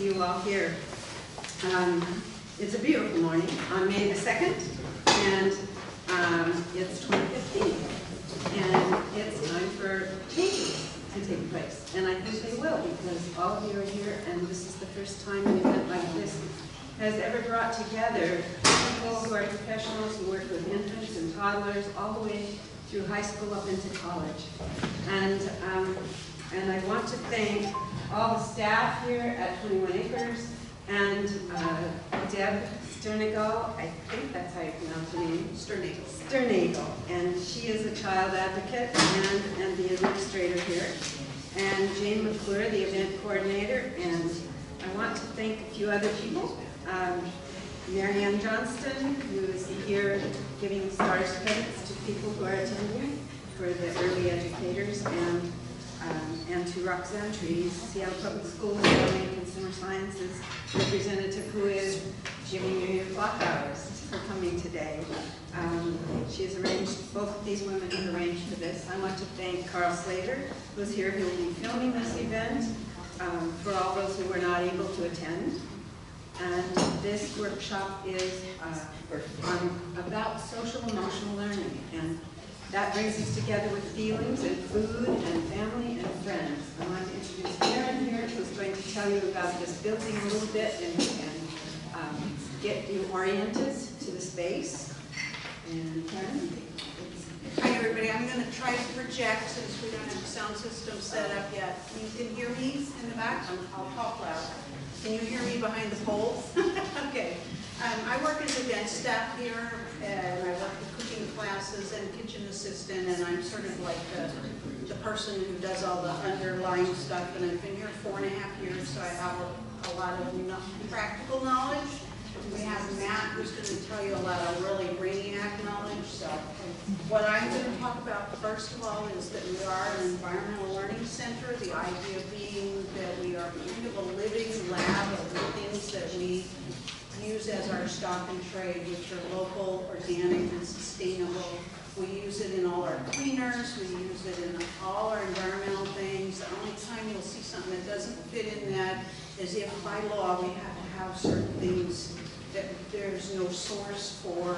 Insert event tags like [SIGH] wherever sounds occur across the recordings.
see you all here. Um, It's a beautiful morning on May the 2nd, and um, it's 2015. And it's time for changes to take place. And I think they will, because all of you are here, and this is the first time an event like this has ever brought together people who are professionals, who work with infants and toddlers, all the way through high school up into college. And, um, and I want to thank all the staff here at 21 Acres, and uh, Deb Sternigal, I think that's how you pronounce her name. Sternagle. Sternagle, and she is a child advocate and, and the administrator here. And Jane McClure, the event coordinator, and I want to thank a few other people. Um, Mary Ann Johnston, who is here giving stars credits to people who are attending for the early educators, and um, and to Roxanne Trees, Seattle Public Schools, County Consumer Sciences representative who is giving you your clock hours for coming today. Um, She has arranged, both of these women have arranged for this. I want to thank Carl Slater, who's here, who will be filming this event, um, for all those who were not able to attend. And this workshop is uh, on, about social emotional learning. And that brings us together with feelings and food and family and friends. I want to introduce Karen here, who's going to tell you about this building a little bit and, and um, get you oriented to the space. And Karen? Hi, everybody. I'm going to try to project since we don't have the sound system set up yet. Can you can hear me in the back? I'll talk loud. Can you hear me behind the poles? [LAUGHS] Okay. Um, I work as event staff here, and I work with cooking classes and kitchen assistant, and I'm sort of like the, the person who does all the underlying stuff, and I've been here four and a half years, so I have a, a lot of kno- practical knowledge. We have Matt, who's going to tell you a lot of really brainiac knowledge, so what I'm going to talk about first of all is that we are an environmental learning center, the idea being that we are kind of a living lab of the things that we use as our stock and trade, which are local, organic, and sustainable. We use it in all our cleaners, we use it in all our environmental things. The only time you'll see something that doesn't fit in that is if by law we have to have certain things that there's no source for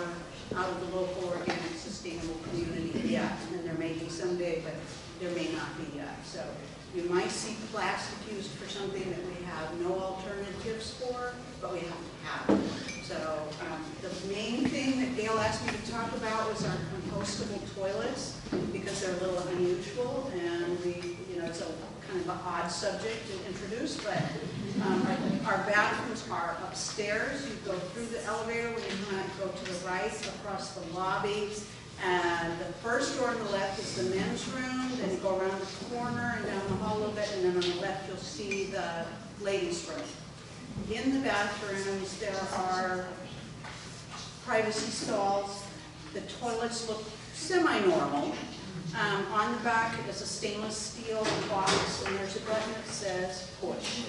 out of the local organic sustainable community yet. And there may be someday, but there may not be yet. So you might see plastic used for something that we have no alternatives for, but we have to have it. So um, the main thing that Gail asked me to talk about was our compostable toilets, because they're a little unusual, and we, you know, it's a kind of an odd subject to introduce, but um, our bathrooms are upstairs. You go through the elevator, when you out, go to the right, across the lobby, and the first door on the left is the men's room, then you go around the corner and down the hall a little bit, and then on the left, you'll see the ladies' room. In the bathrooms, there are privacy stalls. The toilets look semi-normal. Um, on the back is a stainless steel box, and there's a button that says push.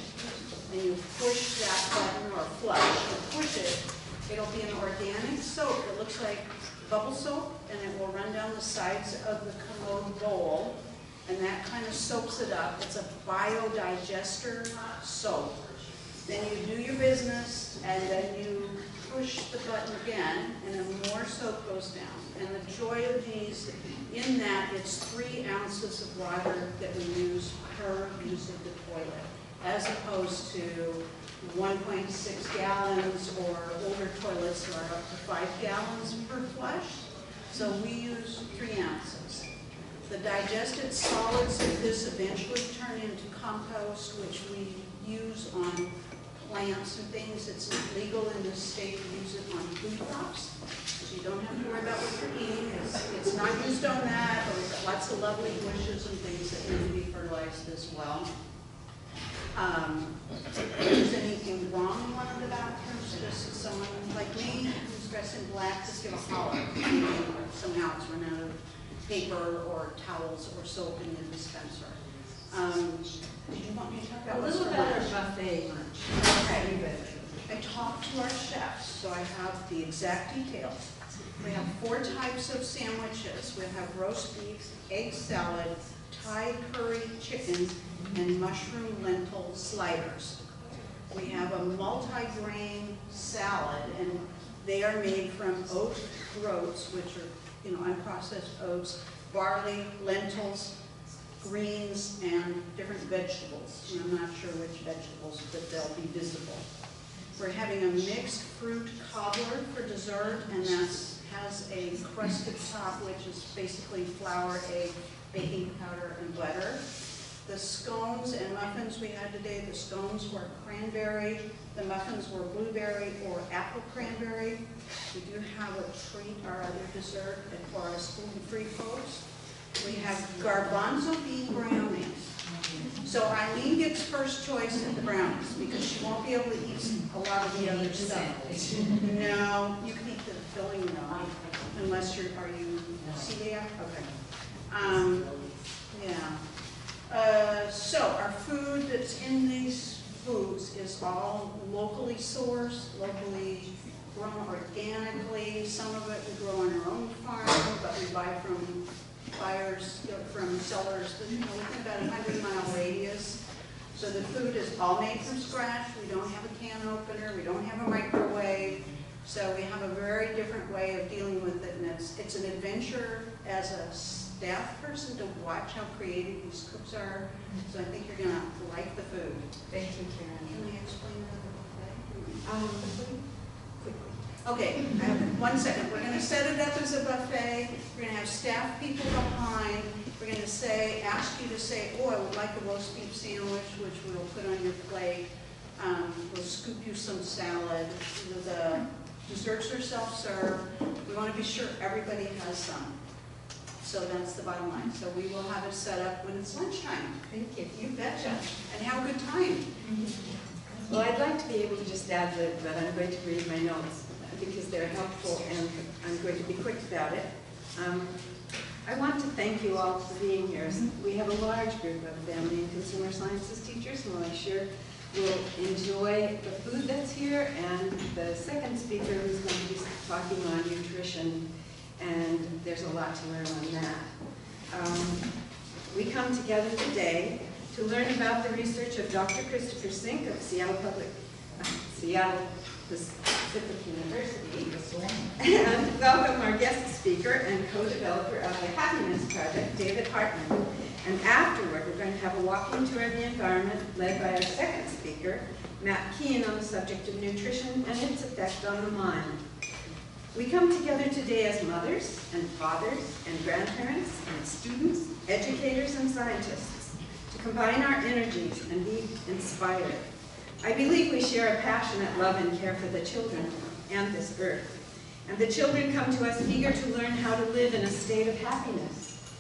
And you push that button or flush, you push it, it'll be an organic soap that looks like bubble soap, and it will run down the sides of the commode bowl, and that kind of soaks it up. It's a biodigester soap. Then you do your business, and then you push the button again, and then more soap goes down. And the joy of these, in that, it's three ounces of water that we use per use of the toilet, as opposed to 1.6 gallons, or older toilets that are up to five gallons per flush. So we use three ounces. The digested solids of this eventually turn into compost, which we use on plants and things. It's legal in this state to use it on food crops. So you don't have to worry about what you're eating. It's, it's not used on that, but we've got lots of lovely bushes and things that need to be fertilized as well. Um, Is anything wrong in one of the bathrooms? Just someone like me who's dressed in black, just give a holler. Somehow it's run out of paper or towels or soap in the dispenser. Um, Did you want me to talk A about what's little for better lunch? buffet lunch. Okay. I talked to our chefs, so I have the exact details. We have four types of sandwiches. We have roast beef, egg salad, Thai curry chicken, and mushroom lentil sliders. We have a multi-grain salad, and they are made from oat groats, which are, you know, unprocessed oats, barley, lentils, greens, and different vegetables. And I'm not sure which vegetables, but they'll be visible. We're having a mixed fruit cobbler for dessert, and that has a crusted top, which is basically flour, egg, baking powder, and butter. The scones and muffins we had today, the scones were cranberry, the muffins were blueberry or apple cranberry. We do have a treat, our other dessert, for our gluten-free folks. We have garbanzo bean brownies. So Eileen gets first choice at the brownies, because she won't be able to eat a lot of the other stuff. No, you can eat the filling though, unless you're, are you celiac? Okay. Um, yeah. Uh, so our food that's in these foods is all locally sourced, locally grown organically. Some of it we grow on our own farm, but we buy from buyers, you know, from sellers, that, you know, within about a hundred mile radius. So the food is all made from scratch. We don't have a can opener, we don't have a microwave. So we have a very different way of dealing with it, and it's, it's an adventure as a staff person to watch how creative these cooks are. So I think you're gonna like the food. Thank you, Karen. Can we explain that Um, a little bit? Quickly. Okay, I have one second. We're gonna set it up as a buffet. We're gonna have staff people behind. We're gonna say, ask you to say, oh, I would like a roast beef sandwich, which we'll put on your plate. Um, we'll scoop you some salad. The desserts are self-serve. We wanna be sure everybody has some. So that's the bottom line. So we will have it set up when it's lunchtime. Thank you. You betcha. And have a good time. Well, I'd like to be able to just add that, but I'm going to read my notes because they're helpful and I'm going to be quick about it. Um, I want to thank you all for being here. We have a large group of family and consumer sciences teachers who I'm sure will enjoy the food that's here and the second speaker who's going to be talking on nutrition and there's a lot to learn on that. Um, we come together today to learn about the research of Dr. Christopher Sink of Seattle Public, uh, Seattle Pacific University, [LAUGHS] and welcome our guest speaker and co-developer of the Happiness Project, David Hartman. And afterward, we're going to have a walking tour of the environment led by our second speaker, Matt Keane, on the subject of nutrition and its effect on the mind. We come together today as mothers and fathers and grandparents and students, educators and scientists to combine our energies and be inspired. I believe we share a passionate love and care for the children and this earth. And the children come to us eager to learn how to live in a state of happiness.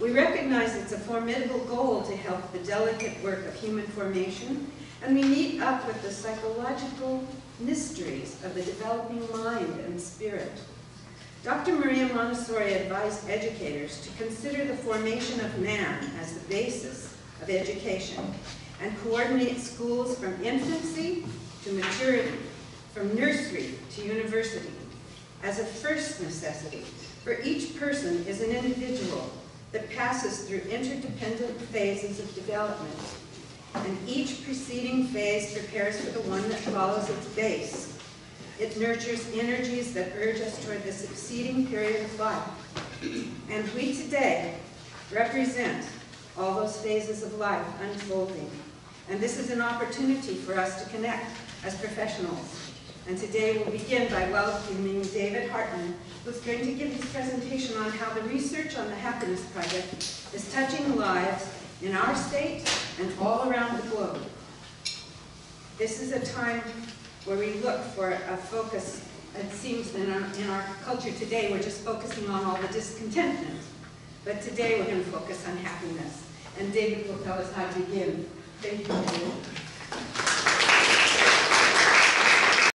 We recognize it's a formidable goal to help the delicate work of human formation, and we meet up with the psychological mysteries of the developing mind and spirit. Dr. Maria Montessori advised educators to consider the formation of man as the basis of education and coordinate schools from infancy to maturity, from nursery to university, as a first necessity, for each person is an individual that passes through interdependent phases of development and each preceding phase prepares for the one that follows its base. It nurtures energies that urge us toward the succeeding period of life. And we today represent all those phases of life unfolding. And this is an opportunity for us to connect as professionals. And today we'll begin by welcoming David Hartman, who's going to give his presentation on how the research on the Happiness Project is touching lives in our state and all around the globe. This is a time where we look for a focus. It seems in our, in our culture today, we're just focusing on all the discontentment. But today we're going to focus on happiness. And David will tell us how to begin. Thank you,